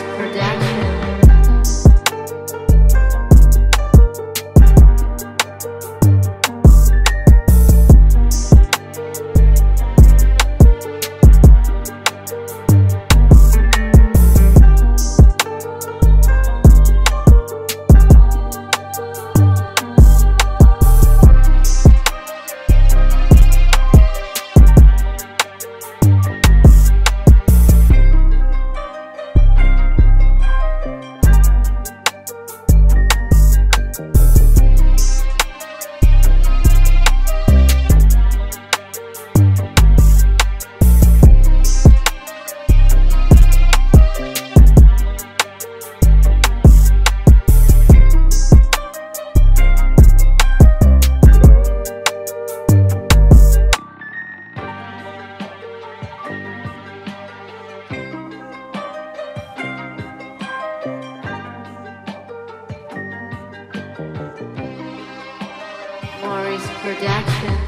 Production. Production.